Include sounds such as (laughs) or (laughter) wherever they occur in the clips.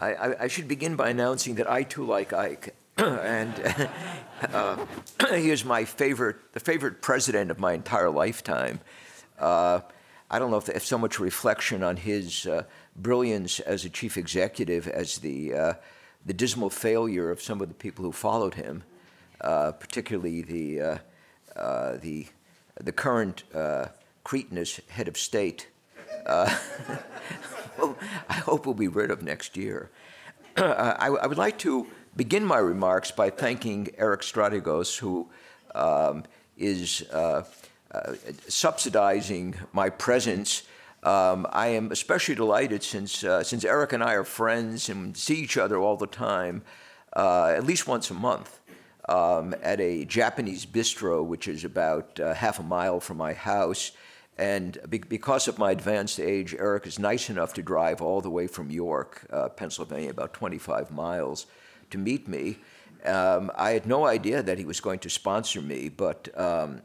I, I, I, should begin by announcing that I too like Ike, (clears throat) and (laughs) uh, (clears throat) he is my favorite, the favorite president of my entire lifetime. Uh, I don't know if, so much reflection on his uh, brilliance as a chief executive as the uh, the dismal failure of some of the people who followed him, uh, particularly the uh, the the current cretinous head of state. (laughs) well, I hope we'll be rid of next year. I, I, would like to begin my remarks by thanking Eric Strategos, who um, is uh, uh, subsidizing my presence. Um, I am especially delighted since, uh, since Eric and I are friends and see each other all the time, uh, at least once a month, um, at a Japanese bistro, which is about uh, half a mile from my house. And because of my advanced age, Eric is nice enough to drive all the way from York, uh, Pennsylvania, about 25 miles, to meet me. Um, I had no idea that he was going to sponsor me, but um,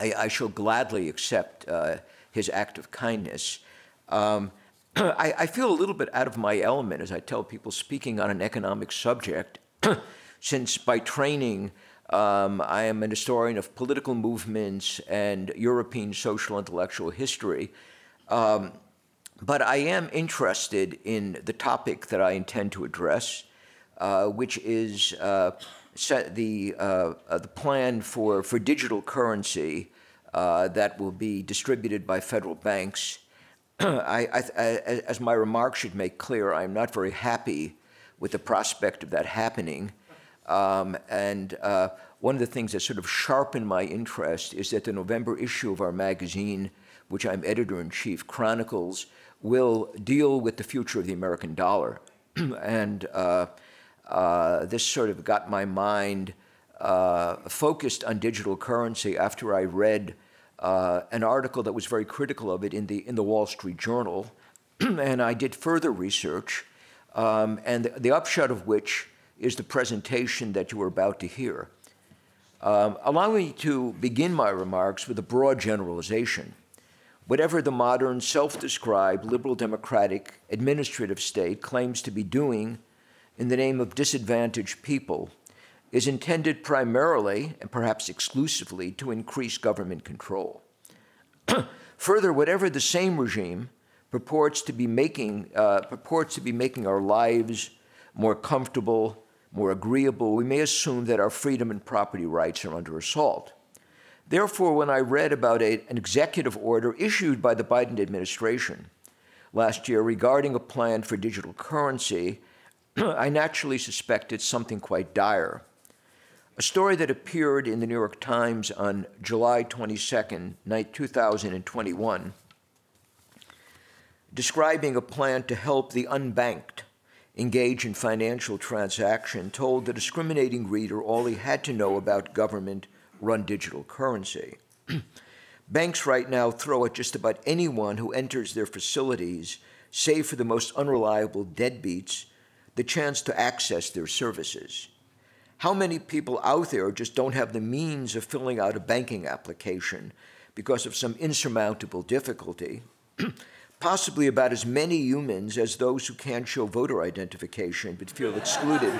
I, I, shall gladly accept uh, his act of kindness. Um, (clears throat) I, I, feel a little bit out of my element as I tell people speaking on an economic subject, (clears throat) since by training, um, I am an historian of political movements and European social intellectual history. Um, but I am interested in the topic that I intend to address, uh, which is uh, the, uh, uh, the plan for, for digital currency uh, that will be distributed by federal banks. (clears throat) I, I, as my remarks should make clear, I'm not very happy with the prospect of that happening. Um, and uh, one of the things that sort of sharpened my interest is that the November issue of our magazine, which I'm editor in chief, Chronicles, will deal with the future of the American dollar. (clears throat) and uh, uh, this sort of got my mind uh, focused on digital currency after I read uh, an article that was very critical of it in the, in the Wall Street Journal. (clears throat) and I did further research, um, and the, the upshot of which is the presentation that you are about to hear. Um, allow me to begin my remarks with a broad generalization. Whatever the modern, self described liberal democratic administrative state claims to be doing in the name of disadvantaged people is intended primarily, and perhaps exclusively, to increase government control. (clears throat) Further, whatever the same regime purports to be making, uh, purports to be making our lives more comfortable, more agreeable, we may assume that our freedom and property rights are under assault. Therefore, when I read about a, an executive order issued by the Biden administration last year regarding a plan for digital currency, (clears throat) I naturally suspected something quite dire. A story that appeared in the New York Times on July 22nd, 2021, describing a plan to help the unbanked engage in financial transaction told the discriminating reader all he had to know about government run digital currency. (clears throat) Banks right now throw at just about anyone who enters their facilities, save for the most unreliable deadbeats, the chance to access their services. How many people out there just don't have the means of filling out a banking application because of some insurmountable difficulty? (clears throat) possibly about as many humans as those who can't show voter identification but feel excluded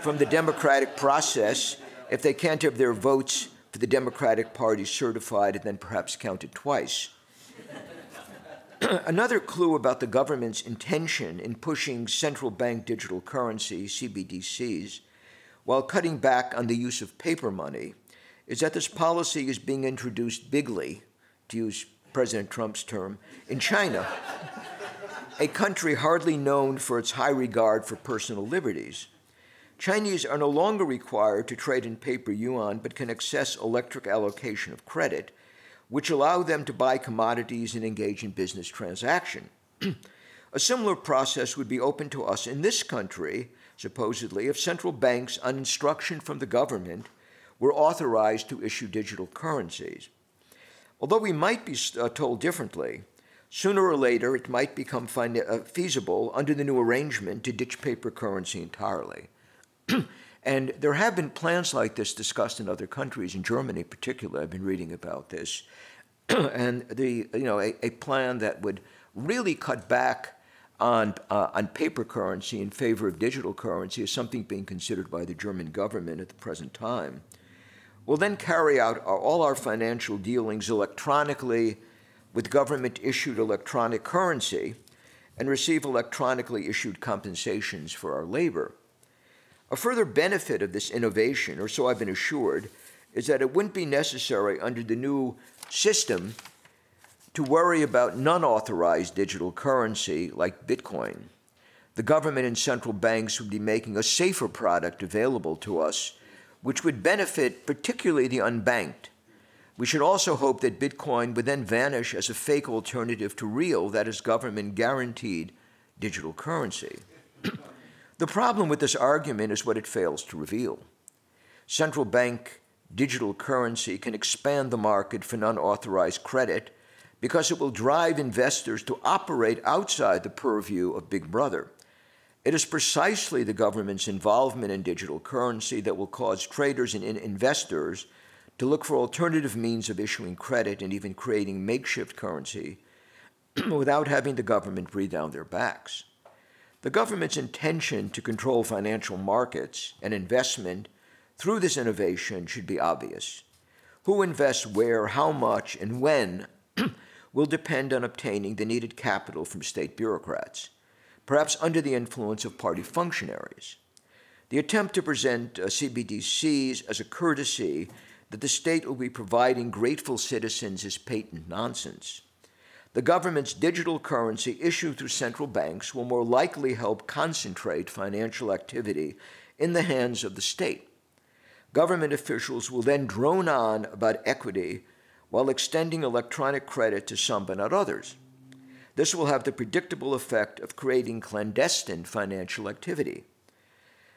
from the democratic process if they can't have their votes for the Democratic Party certified and then perhaps counted twice. (clears throat) Another clue about the government's intention in pushing central bank digital currency, CBDCs, while cutting back on the use of paper money, is that this policy is being introduced bigly, to use President Trump's term, in China, a country hardly known for its high regard for personal liberties. Chinese are no longer required to trade in paper yuan, but can access electric allocation of credit, which allow them to buy commodities and engage in business transaction. a similar process would be open to us in this country, supposedly, if central banks, on instruction from the government, were authorized to issue digital currencies. Although we might be uh, told differently, sooner or later it might become uh, feasible under the new arrangement to ditch paper currency entirely. (clears throat) and there have been plans like this discussed in other countries, in Germany in particular. I've been reading about this. (clears throat) and the, you know, a, a, plan that would really cut back on, uh, on paper currency in favor of digital currency is something being considered by the German government at the present time. We'll then carry out our, all our financial dealings electronically with government issued electronic currency and receive electronically issued compensations for our labor. A further benefit of this innovation, or so I've been assured, is that it wouldn't be necessary under the new system to worry about non authorized digital currency like Bitcoin. The government and central banks would be making a safer product available to us, which would benefit particularly the unbanked. We should also hope that Bitcoin would then vanish as a fake alternative to real, that is, government guaranteed digital currency. (clears throat) the problem with this argument is what it fails to reveal. Central bank digital currency can expand the market for non authorized credit because it will drive investors to operate outside the purview of Big Brother. It is precisely the government's involvement in digital currency that will cause traders and investors to look for alternative means of issuing credit and even creating makeshift currency (clears throat) without having the government breathe down their backs. The government's intention to control financial markets and investment through this innovation should be obvious. Who invests where, how much, and when (clears throat) will depend on obtaining the needed capital from state bureaucrats, perhaps under the influence of party functionaries. The attempt to present uh, CBDCs as a courtesy that the state will be providing grateful citizens is patent nonsense. The government's digital currency issued through central banks will more likely help concentrate financial activity in the hands of the state Government officials will then drone on about equity while extending electronic credit to some but not others. This will have the predictable effect of creating clandestine financial activity.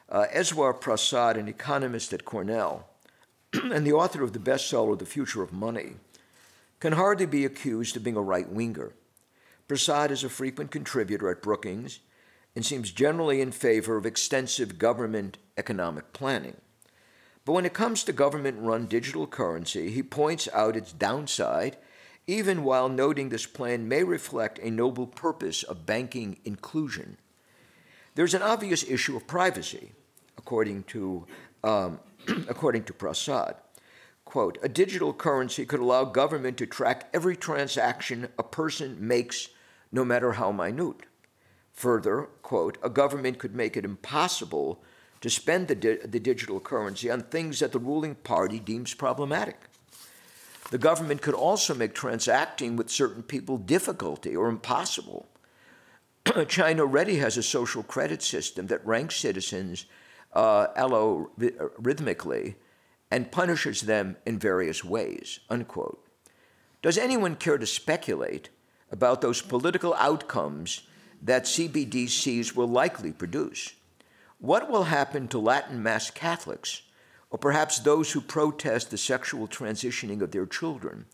Uh, Eswar Prasad, an economist at Cornell (clears throat) and the author of the bestseller The Future of Money, can hardly be accused of being a right winger. Prasad is a frequent contributor at Brookings and seems generally in favor of extensive government economic planning. But when it comes to government run digital currency, he points out its downside, even while noting this plan may reflect a noble purpose of banking inclusion. There's an obvious issue of privacy, according to, um, (clears throat) according to Prasad. Quote, a digital currency could allow government to track every transaction a person makes, no matter how minute. Further, quote, a government could make it impossible to spend the, di- the digital currency on things that the ruling party deems problematic. The government could also make transacting with certain people difficulty or impossible. (clears throat) China already has a social credit system that ranks citizens uh, algorithmically and punishes them in various ways. Unquote. Does anyone care to speculate about those political outcomes that CBDCs will likely produce? What will happen to Latin Mass Catholics, or perhaps those who protest the sexual transitioning of their children,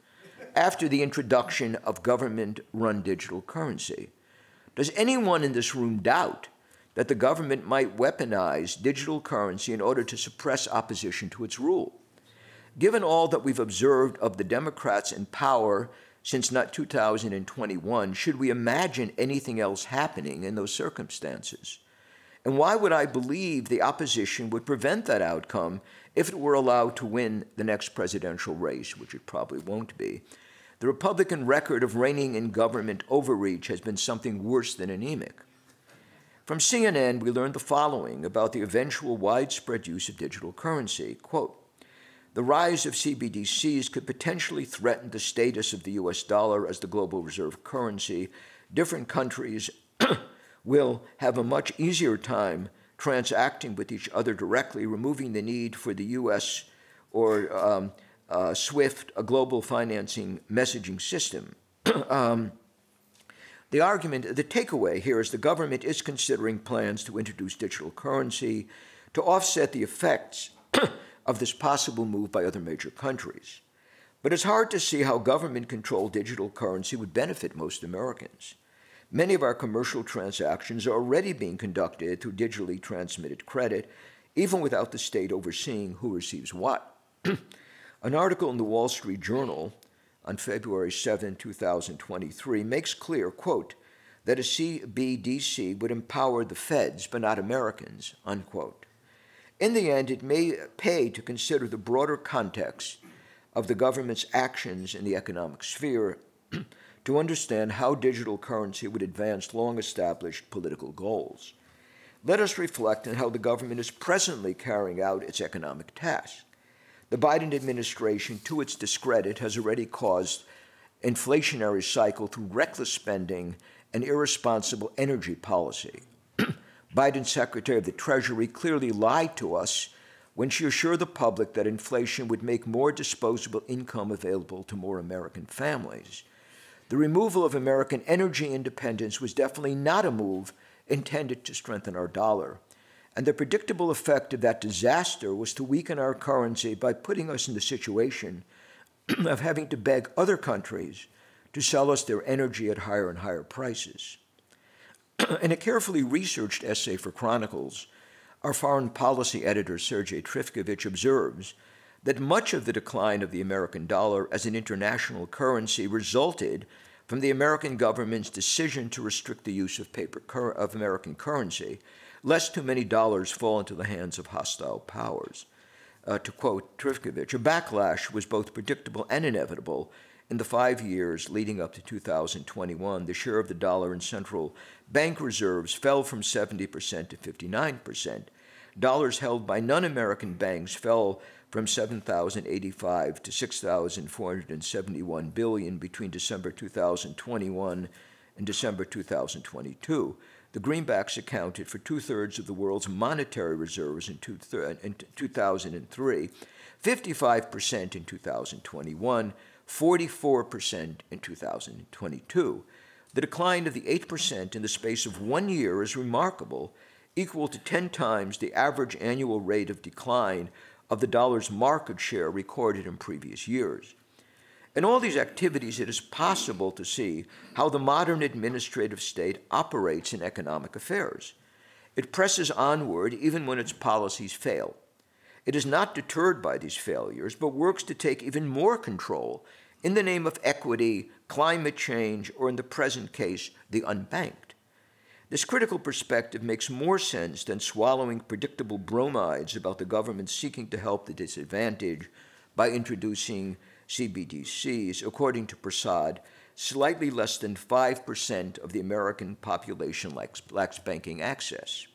after the introduction of government run digital currency? Does anyone in this room doubt that the government might weaponize digital currency in order to suppress opposition to its rule? Given all that we've observed of the Democrats in power since not 2021, should we imagine anything else happening in those circumstances? And why would I believe the opposition would prevent that outcome if it were allowed to win the next presidential race, which it probably won't be? The Republican record of reining in government overreach has been something worse than anemic. From CNN, we learned the following about the eventual widespread use of digital currency. Quote, the rise of CBDCs could potentially threaten the status of the US dollar as the global reserve currency. Different countries will have a much easier time transacting with each other directly, removing the need for the U.S. or um, uh, SWIFT, a global financing messaging system. (clears throat) um, the argument, the takeaway here is the government is considering plans to introduce digital currency to offset the effects (clears throat) of this possible move by other major countries. But it's hard to see how government controlled digital currency would benefit most Americans. Many of our commercial transactions are already being conducted through digitally transmitted credit, even without the state overseeing who receives what. (clears throat) An article in the Wall Street Journal on February 7, 2023 makes clear, quote, that a CBDC would empower the feds but not Americans, unquote. In the end, it may pay to consider the broader context of the government's actions in the economic sphere (clears throat) to understand how digital currency would advance long established political goals. Let us reflect on how the government is presently carrying out its economic task. The Biden administration, to its discredit, has already caused inflationary cycle through reckless spending and irresponsible energy policy. (clears throat) Biden's Secretary of the Treasury clearly lied to us when she assured the public that inflation would make more disposable income available to more American families. The removal of American energy independence was definitely not a move intended to strengthen our dollar. And the predictable effect of that disaster was to weaken our currency by putting us in the situation (clears throat) of having to beg other countries to sell us their energy at higher and higher prices. (clears throat) in a carefully researched essay for Chronicles, our foreign policy editor Sergei Trifkovic observes that much of the decline of the American dollar as an international currency resulted from the American government's decision to restrict the use of paper of American currency, lest too many dollars fall into the hands of hostile powers. Uh, to quote Trifkovic, a backlash was both predictable and inevitable. In the five years leading up to 2021, the share of the dollar in central bank reserves fell from 70% to 59%. Dollars held by non American banks fell from 7,085 to 6,471 billion between December 2021 and December 2022. The greenbacks accounted for two thirds of the world's monetary reserves in, two th- in 2003, 55% in 2021, 44% in 2022. The decline of the 8% in the space of one year is remarkable, equal to 10 times the average annual rate of decline of the dollar's market share recorded in previous years. In all these activities, it is possible to see how the modern administrative state operates in economic affairs. It presses onward even when its policies fail. It is not deterred by these failures, but works to take even more control in the name of equity, climate change, or in the present case, the unbanked. This critical perspective makes more sense than swallowing predictable bromides about the government seeking to help the disadvantaged by introducing CBDCs. According to Prasad, slightly less than 5% of the American population lacks, lacks, banking access.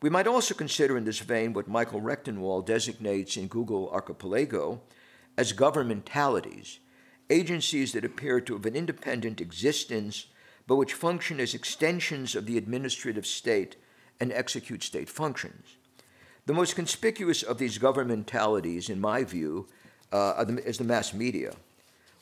We might also consider in this vein what Michael Rectenwald designates in Google Archipelago as governmentalities, agencies that appear to have an independent existence but which function as extensions of the administrative state and execute state functions. The most conspicuous of these governmentalities, in my view, uh, is the mass media,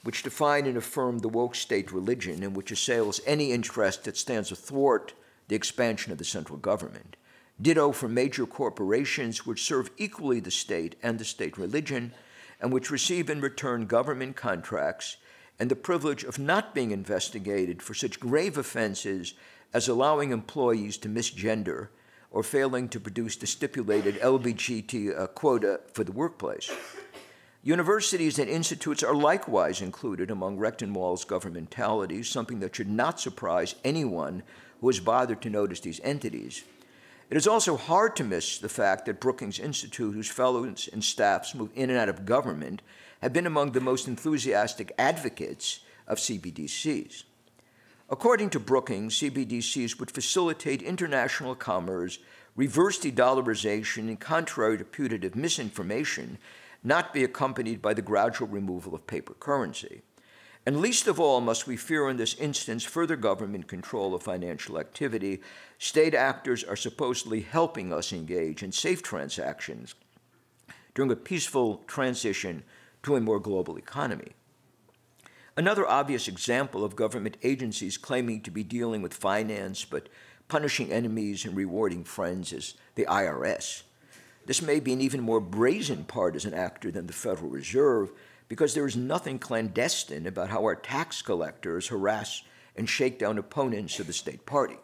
which define and affirm the woke state religion and which assails any interest that stands athwart the expansion of the central government. Ditto for major corporations which serve equally the state and the state religion, and which receive in return government contracts and the privilege of not being investigated for such grave offenses as allowing employees to misgender or failing to produce the stipulated LGBT uh, quota for the workplace. Universities and institutes are likewise included among Rectenwald's governmentalities, something that should not surprise anyone who has bothered to notice these entities. It is also hard to miss the fact that Brookings Institute, whose fellows and staffs move in and out of government, have been among the most enthusiastic advocates of CBDCs. According to Brookings, CBDCs would facilitate international commerce, reverse de dollarization, and contrary to putative misinformation, not be accompanied by the gradual removal of paper currency. And least of all must we fear in this instance further government control of financial activity. State actors are supposedly helping us engage in safe transactions during a peaceful transition to a more global economy. Another obvious example of government agencies claiming to be dealing with finance but punishing enemies and rewarding friends is the IRS. This may be an even more brazen partisan actor than the Federal Reserve because there is nothing clandestine about how our tax collectors harass and shake down opponents of the state party.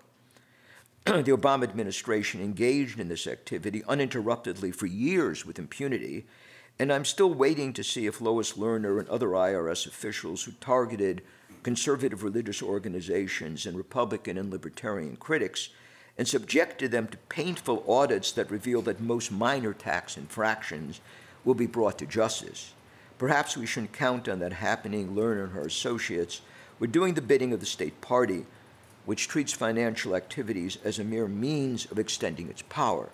(clears throat) the Obama administration engaged in this activity uninterruptedly for years with impunity and I'm still waiting to see if Lois Lerner and other IRS officials who targeted conservative religious organizations and Republican and libertarian critics and subjected them to painful audits that reveal that most minor tax infractions will be brought to justice. Perhaps we shouldn't count on that happening. Lerner and her associates were doing the bidding of the state party, which treats financial activities as a mere means of extending its power.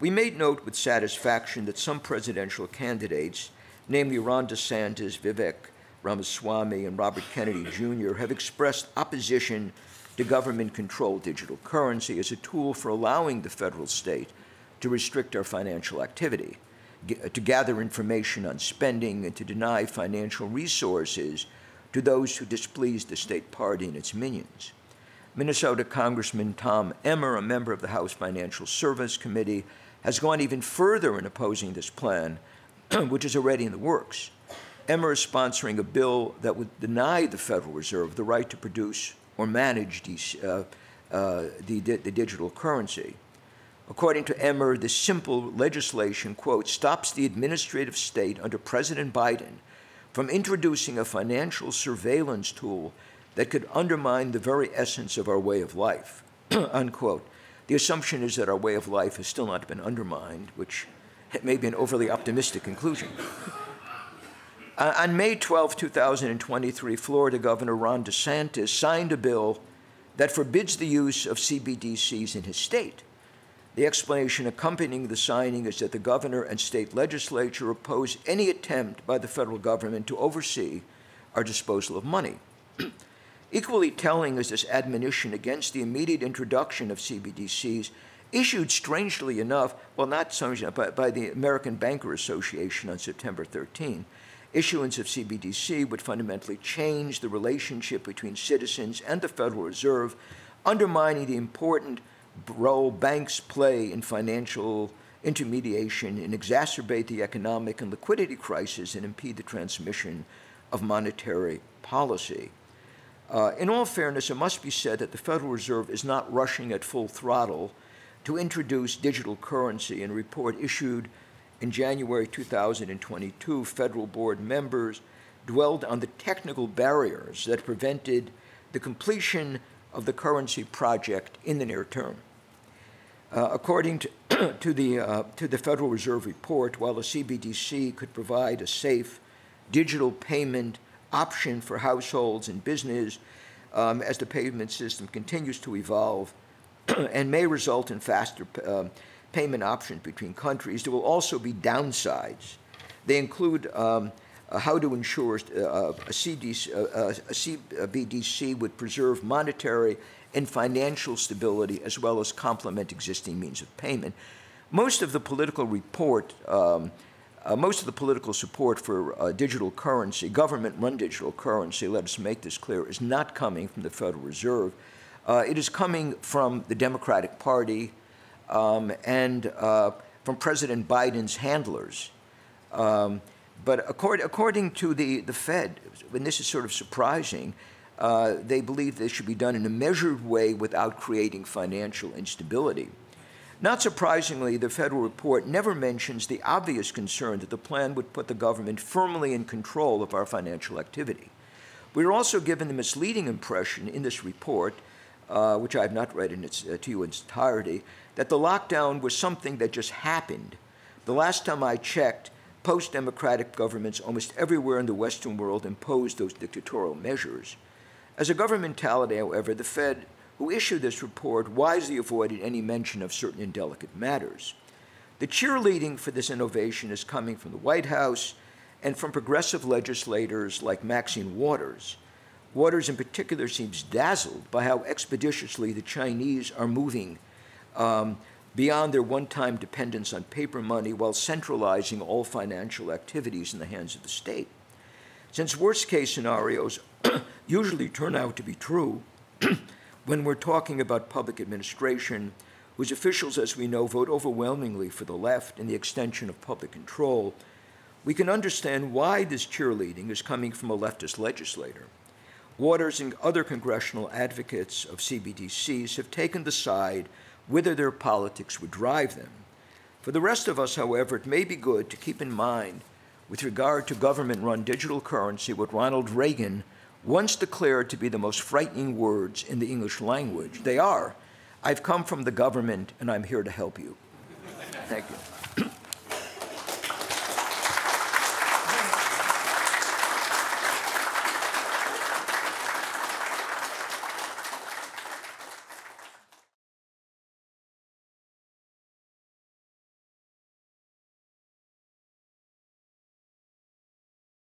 We made note with satisfaction that some presidential candidates, namely Ron DeSantis, Vivek Ramaswamy, and Robert Kennedy Jr., have expressed opposition to government controlled digital currency as a tool for allowing the federal state to restrict our financial activity, uh, to gather information on spending, and to deny financial resources to those who displease the state party and its minions. Minnesota Congressman Tom Emmer, a member of the House Financial Service Committee, has gone even further in opposing this plan, (clears throat) which is already in the works. Emmer is sponsoring a bill that would deny the Federal Reserve the right to produce or manage these, uh, uh, the, the digital currency. According to Emmer, this simple legislation, quote, stops the administrative state under President Biden from introducing a financial surveillance tool that could undermine the very essence of our way of life, (clears throat) unquote. The assumption is that our way of life has still not been undermined, which may be an overly optimistic conclusion. (laughs) Uh, on May 12, 2023, Florida Governor Ron DeSantis signed a bill that forbids the use of CBDCs in his state. The explanation accompanying the signing is that the governor and state legislature oppose any attempt by the federal government to oversee our disposal of money. (clears throat) Equally telling is this admonition against the immediate introduction of CBDCs, issued strangely enough, well, not but by the American Banker Association on September 13. Issuance of CBDC would fundamentally change the relationship between citizens and the Federal Reserve, undermining the important role banks play in financial intermediation and exacerbate the economic and liquidity crisis and impede the transmission of monetary policy. Uh, in all fairness, it must be said that the Federal Reserve is not rushing at full throttle to introduce digital currency. In a report issued in January 2022, federal board members dwelled on the technical barriers that prevented the completion of the currency project in the near term. Uh, according to, (clears throat) to, the, uh, to the Federal Reserve report, while the CBDC could provide a safe digital payment option for households and business um, as the payment system continues to evolve (clears throat) and may result in faster uh, payment options between countries. There will also be downsides. They include um, uh, how to ensure uh, a, CDC, uh, a CBDC would preserve monetary and financial stability as well as complement existing means of payment. Most of the political report um, uh, most of the political support for uh, digital currency, government run digital currency, let us make this clear, is not coming from the Federal Reserve. Uh, it is coming from the Democratic Party um, and uh, from President Biden's handlers. Um, but according, according to the, the Fed, and this is sort of surprising, uh, they believe this should be done in a measured way without creating financial instability. Not surprisingly, the federal report never mentions the obvious concern that the plan would put the government firmly in control of our financial activity. We are also given the misleading impression in this report, uh, which I have not read in its, uh, to you in its entirety, that the lockdown was something that just happened. The last time I checked, post democratic governments almost everywhere in the Western world imposed those dictatorial measures. As a governmentality, however, the Fed who issued this report wisely avoided any mention of certain indelicate matters. The cheerleading for this innovation is coming from the White House and from progressive legislators like Maxine Waters. Waters, in particular, seems dazzled by how expeditiously the Chinese are moving um, beyond their one time dependence on paper money while centralizing all financial activities in the hands of the state. Since worst case scenarios (clears throat) usually turn out to be true, (clears throat) when we're talking about public administration, whose officials, as we know, vote overwhelmingly for the left and the extension of public control, we can understand why this cheerleading is coming from a leftist legislator. Waters and other congressional advocates of CBDCs have taken the side whether their politics would drive them. For the rest of us, however, it may be good to keep in mind, with regard to government run digital currency, what Ronald Reagan once declared to be the most frightening words in the English language. They are, I've come from the government and I'm here to help you. Thank you.